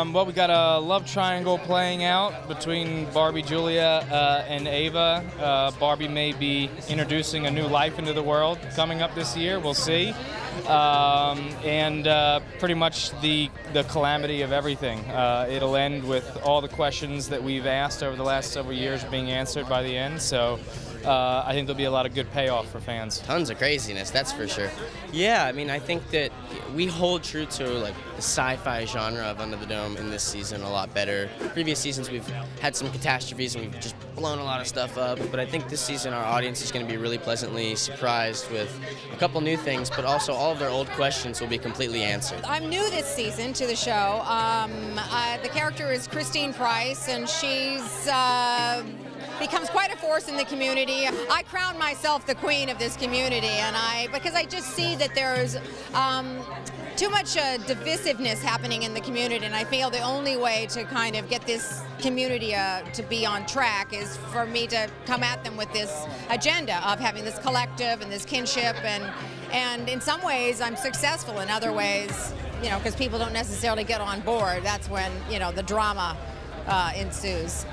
Um, well, we got a love triangle playing out between Barbie, Julia, uh, and Eva. Uh, Barbie may be introducing a new life into the world coming up this year. We'll see. Um, and uh, pretty much the the calamity of everything. Uh, it'll end with all the questions that we've asked over the last several years being answered by the end. So. Uh, I think there'll be a lot of good payoff for fans. Tons of craziness, that's for sure. Yeah, I mean, I think that we hold true to like the sci-fi genre of Under the Dome in this season a lot better. Previous seasons we've had some catastrophes and we've just blown a lot of stuff up, but I think this season our audience is going to be really pleasantly surprised with a couple new things, but also all of their old questions will be completely answered. I'm new this season to the show. Um, uh, the character is Christine Price, and she's. Uh, becomes quite a force in the community. I crown myself the queen of this community, and I because I just see that there's um, too much uh, divisiveness happening in the community, and I feel the only way to kind of get this community uh, to be on track is for me to come at them with this agenda of having this collective and this kinship, and and in some ways I'm successful. In other ways, you know, because people don't necessarily get on board. That's when you know the drama uh, ensues.